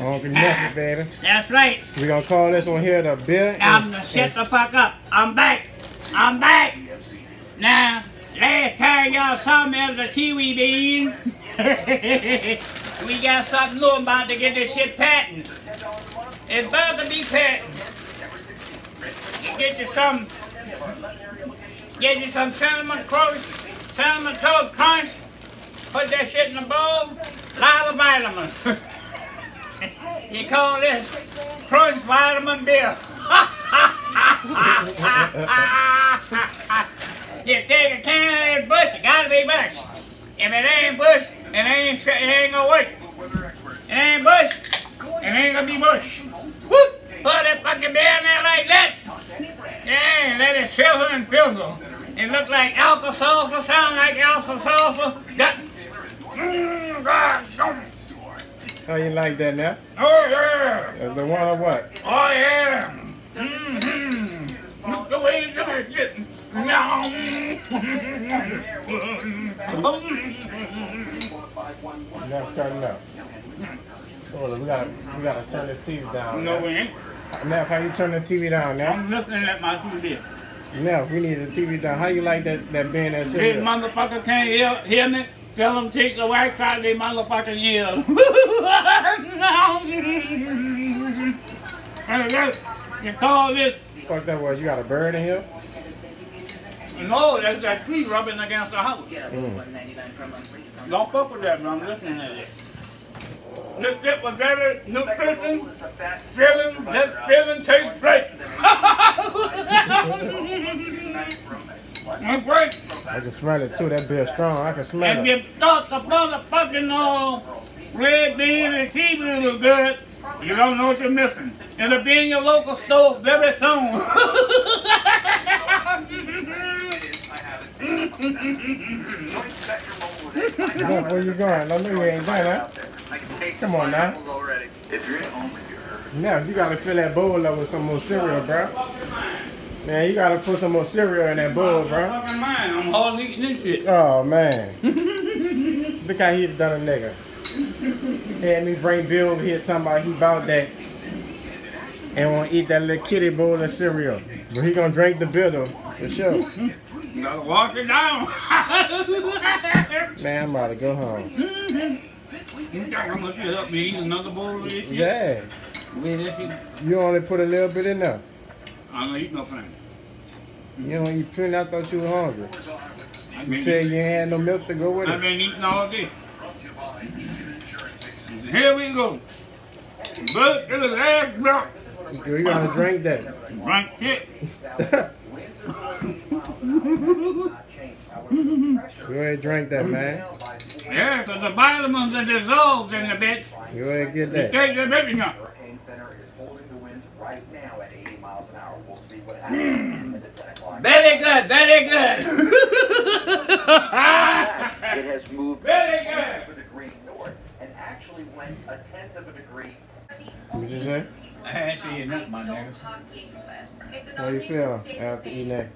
Oh, Uncle Neffie, baby. That's right. We're gonna call this one here the Bill. I'm gonna shut the fuck up. I'm back. I'm back. Now, last time y'all saw me as a kiwi bean, we got something new about to get this shit patent. It's about to be patent. You get you some, get you some cinnamon crunch, cinnamon toast crunch, put that shit in the bowl, lot of vitamins. you call this crunch vitamin bill. you take a can of that Busch, it gotta be Busch. If it ain't Busch, it ain't, it ain't gonna work. It ain't Busch, it ain't gonna be Busch. Whoop! Put that fucking beer in there like that. Yeah, let it sizzle and fizzle. It look like alka salsa, sound like alka salsa. That, mm, God, oh, How you like that now? oh yeah. Uh, The one or what? Oh yeah. Mm-hmm. Look the way you do it. Get- No. Never turn it up. Hold on, we gotta, we gotta turn this TV down. no, now. we ain't. Neff, how you turn the TV down now? I'm looking at my TV. Neff, we need the TV down. How you like that, that being that These cereal? motherfuckers can't hear, hear me. Tell them take the wax out of their motherfucking ears. you call this? Fuck that was. You got a bird in here? No, that's that tree rubbing against the house. Mm. Don't fuck with that, man. I'm listening to it. This shit was very nutrition, filling, this filling tastes great. That's great. I can smell it too. That beer strong. I can smell And it. you thought the motherfucking uh, red bean and kiwi was good, you don't know what you're missing. It'll be in your local store very soon. Neff, where you going? No, no, you ain't done, huh? Come on now. Neff, you gotta fill that bowl up with some more cereal, bro. Man, you gotta put some more cereal in that bowl, bro. Fucking mine, I'm hardly eating this shit. Oh man. Look how he done a nigga. Had me bring Bill over here talking about he bought that and wanna eat that little kitty bowl of cereal. But he gonna drink the though, for sure. Gotta wash it down. Man, I'm about to go home. you think how much you help me eat another bowl of this shit? Yeah. With this shit? You only put a little bit in there. I'm not eating no thing. You don't eat plenty, I thought you were hungry. I've You been, said you had no milk to go with it. I've been eating all day. Here we go. But to the last drop. You gotta drink that. Drink it. Go ahead drink that, man. Yeah, because the vitamins are dissolved in the bitch. Go ahead get You that. take the bitch up. O'clock. Very good, very good. It has moved Very half a degree north and actually went a tenth of a degree What you say? I ain't seeing nothing, my nigga. How you feel after eating that?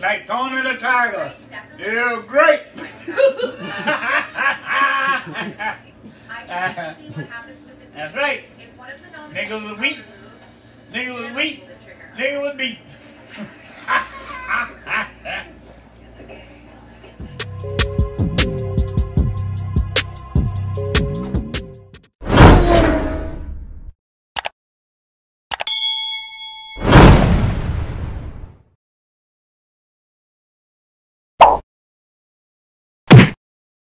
Like Tony the Tiger. You're great. That's right. Nigga was weak. Nigga was weak. Nigga was beat.